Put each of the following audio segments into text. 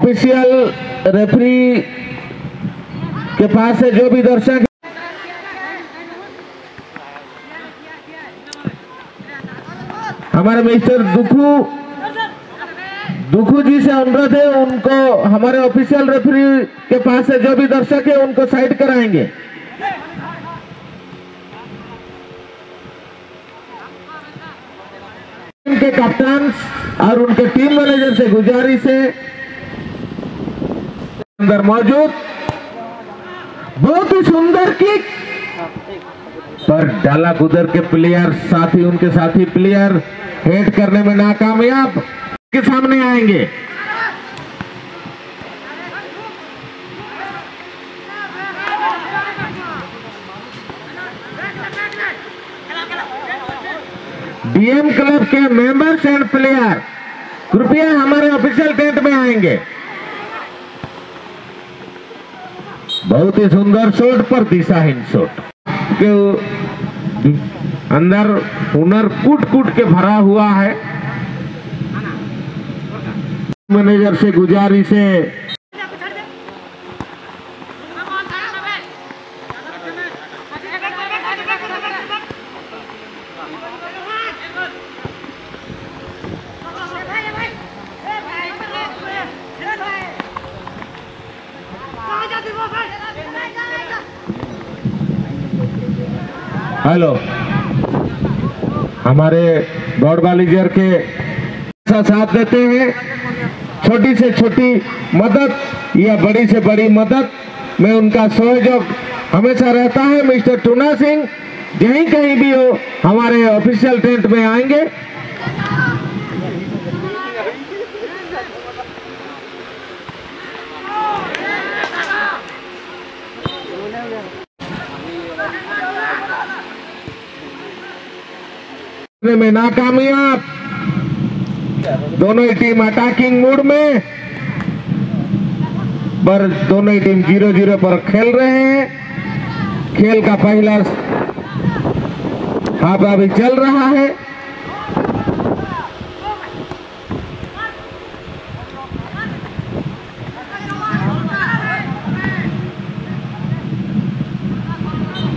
Official referee के पास से जो भी दर्शक हमारे मिस्टर दुखू दुखू जी से अनुरोध है, उनको हमारे ऑफिशियल रेफरी के पास से जो भी दर्शक है, उनको साइड कराएँगे। उनके कप्तान और उनके टीम मैनेजर से गुजारिश है अंदर मौजूद। बहुत ही सुंदर किक पर डाला गुदर के प्लेयर साथी, उनके साथी प्लेयर हेड करने में नाकामयाब के सामने आएँगे। डीएम क्लब के मेंबर्स एंड प्लेयर कृपया हमारे ऑफिशियल टेंट में आएँगे। बहुत ही सुंदर शॉट पर दिशाहीन शॉट। के अंदर हुनर कूट कूट के भरा हुआ है। मैनेजर से गुजारिश है हेलो। हमारे गौड़बालीजर के साथ साथ देते हैं। छोटी से छोटी मदद या बड़ी से बड़ी मदद में उनका सहयोग हमेशा रहता है। मिस्टर टूना सिंह जहीं कहीं भी हो, हमारे ऑफिशियल टेंट में आएँगे। में नाकामयाब। दोनों ही टीम अटैकिंग मूड में, पर दोनों ही टीम ज़ीरो ज़ीरो पर खेल रहे हैं। खेल का पहला हाफ़ अभी चल रहा है।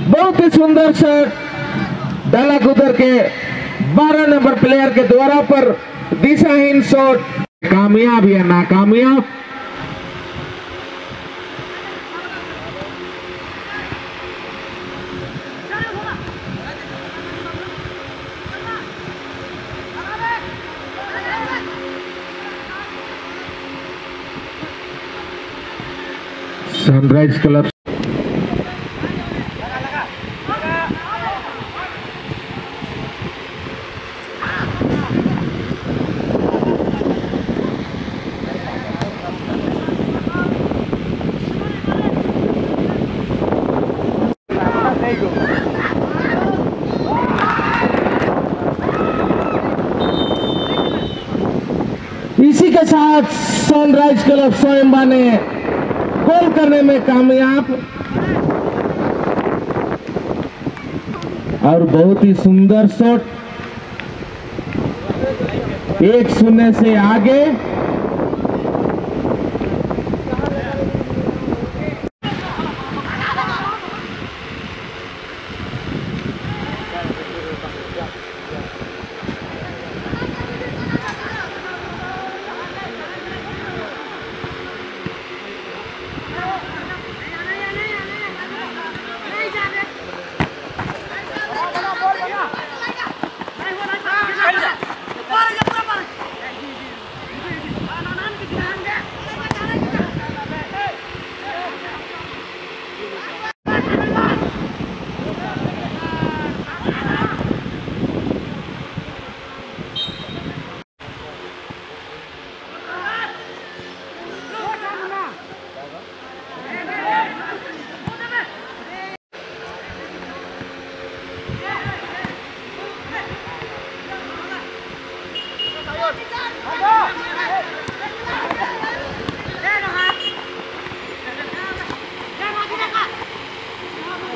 बहुत ही सुंदर शॉट डाला कुदर के 12 नंबर प्लेयर के द्वारा पर दिशाहीन शॉट कामयाब या नाकामयाब? सनराइज क्लब इसी के साथ सनराइज क्लब स्वयंबा ने गोल करने में कामयाब और बहुत ही सुंदर शॉट एक शून्य से आगे।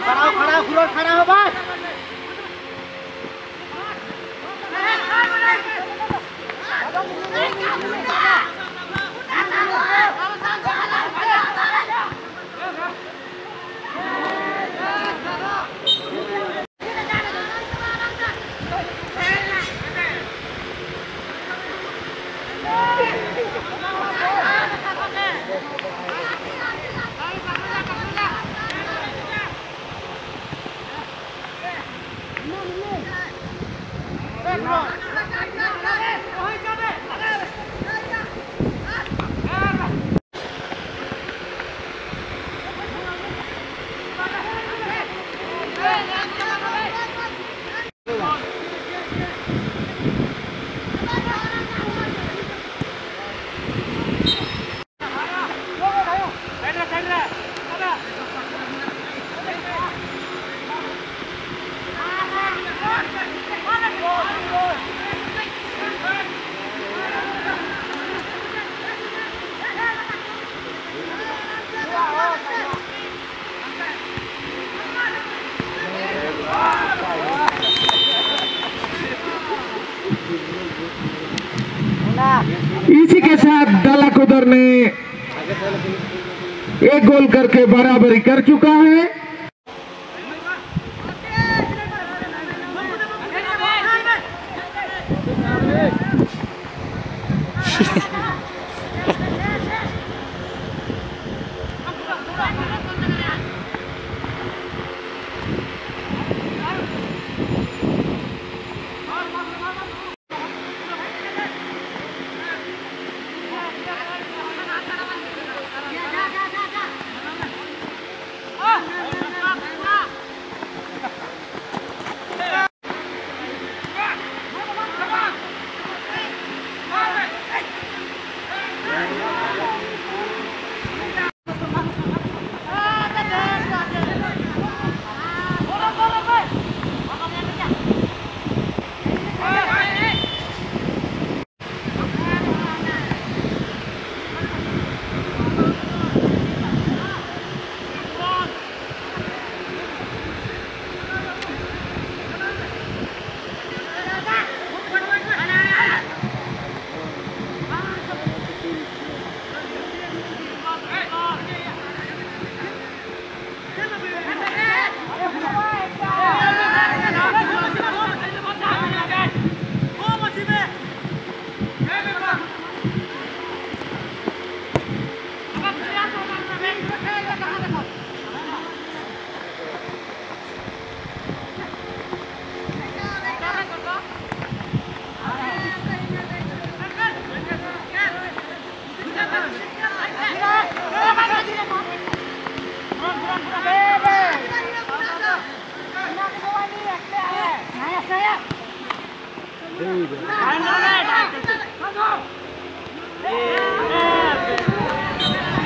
खड़ा हो खड़ा हो खुरोट खड़ा हो बस Hãy subscribe Come on. डलक कुदर ने एक गोल करके बराबरी कर चुका है।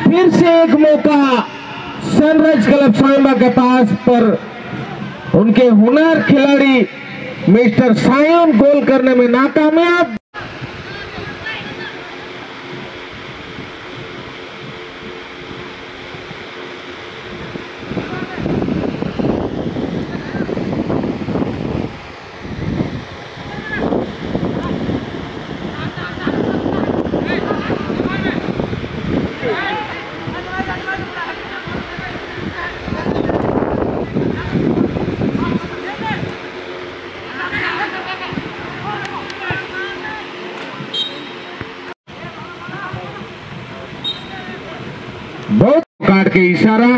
फिर से एक मौका सनराइज क्लब सांबा के पास पर उनके हुनर खिलाड़ी मिस्टर सायन गोल करने में नाकामयाब बहुत काट के इशारा।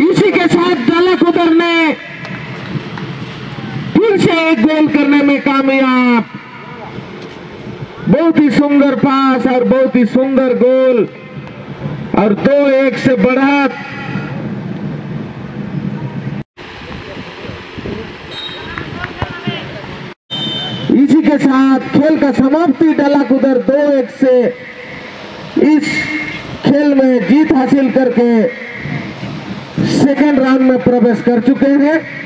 इसी के साथ दलक उधर ने फिर से एक गोल करने में कामयाब। बहुत ही सुंदर पास और बहुत ही सुंदर गोल। और दो एक से बढ़त इसी के साथ खेल का समाप्ति डाला कुदर दो एक से। इस खेल में जीत हासिल करके सेकेंड राउंड में प्रवेश कर चुके हैं।